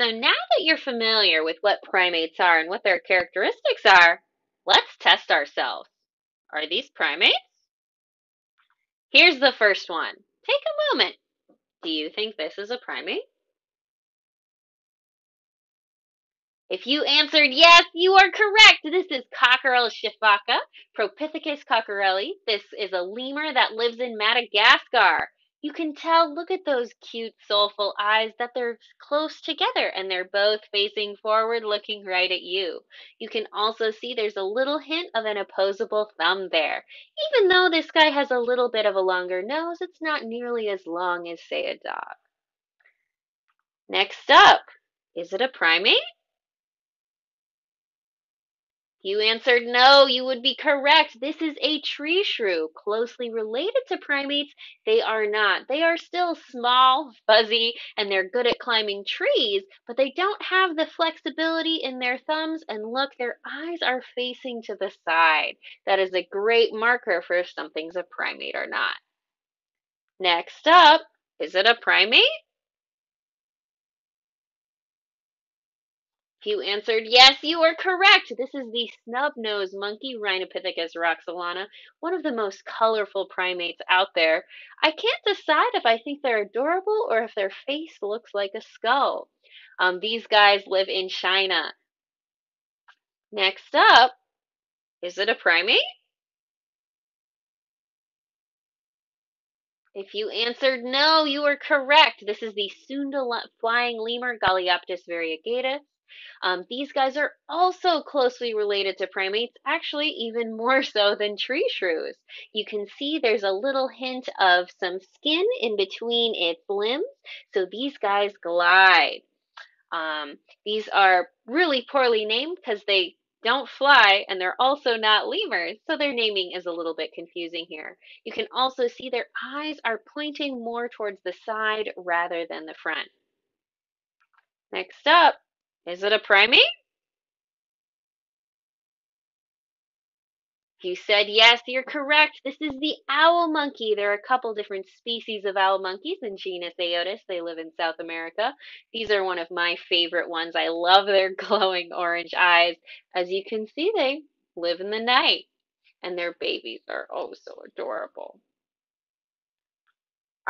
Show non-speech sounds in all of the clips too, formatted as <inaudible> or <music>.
So now that you're familiar with what primates are and what their characteristics are, let's test ourselves. Are these primates? Here's the first one. Take a moment. Do you think this is a primate? If you answered yes, you are correct. This is Coquerel's sifaka, Propithecus coquereli. This is a lemur that lives in Madagascar. You can tell, look at those cute, soulful eyes, that they're close together and they're both facing forward, looking right at you. You can also see there's a little hint of an opposable thumb there. Even though this guy has a little bit of a longer nose, it's not nearly as long as, say, a dog. Next up, is it a primate? You answered no, you would be correct. This is a tree shrew. Closely related to primates, they are not. They are still small, fuzzy, and they're good at climbing trees, but they don't have the flexibility in their thumbs. And look, their eyes are facing to the side. That is a great marker for if something's a primate or not. Next up, is it a primate? You answered yes, you are correct. This is the snub-nosed monkey, Rhinopithecus roxellana, one of the most colorful primates out there. I can't decide if I think they're adorable or if their face looks like a skull. Um, these guys live in China. Next up, is it a primate? If you answered no, you are correct. This is the Sunda flying lemur, Galeopterus variegatus. Um, these guys are also closely related to primates, actually even more so than tree shrews. You can see there's a little hint of some skin in between its limbs, so these guys glide. Um, these are really poorly named because they don't fly and they're also not lemurs, so their naming is a little bit confusing here. You can also see their eyes are pointing more towards the side rather than the front. Next up, is it a primate? You said yes, you're correct. This is the owl monkey. There are a couple different species of owl monkeys in genus Aotus. They live in South America. These are one of my favorite ones. I love their <laughs> glowing orange eyes. As you can see, they live in the night, and their babies are oh so adorable.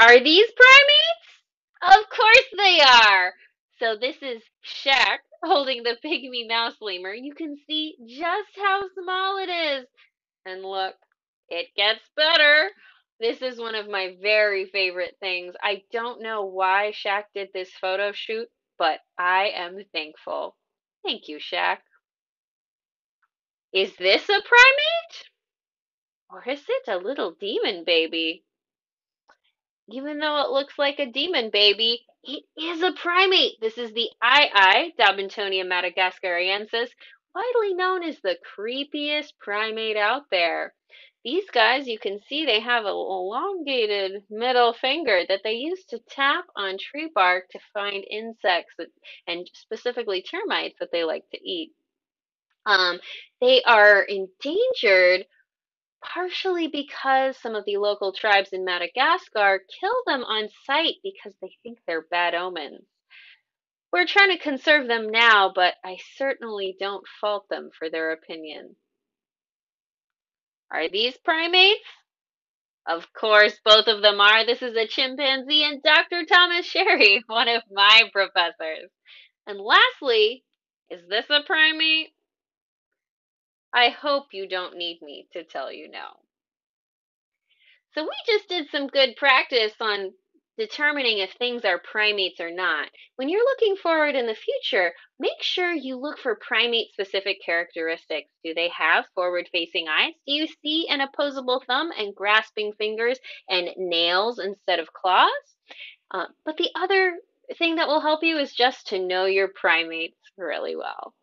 Are these primates? Of course they are. So this is Shaq holding the pygmy mouse lemur. You can see just how small it is. And look, it gets better. This is one of my very favorite things. I don't know why Shaq did this photo shoot, but I am thankful. Thank you, Shaq. Is this a primate? Or is it a little demon baby? Even though it looks like a demon baby, it is a primate. This is the aye-aye, Daubentonia madagascariensis, widely known as the creepiest primate out there. These guys, you can see they have an elongated middle finger that they use to tap on tree bark to find insects that, and specifically termites that they like to eat. Um, they are endangered partially because some of the local tribes in Madagascar kill them on sight because they think they're bad omens. We're trying to conserve them now, but I certainly don't fault them for their opinion. Are these primates? Of course, both of them are. This is a chimpanzee and Dr. Thomas Sherry, <laughs> one of my professors. And lastly, is this a primate? I hope you don't need me to tell you no. So we just did some good practice on determining if things are primates or not. When you're looking forward in the future, make sure you look for primate specific characteristics. Do they have forward facing eyes? Do you see an opposable thumb and grasping fingers and nails instead of claws? Uh, but the other thing that will help you is just to know your primates really well.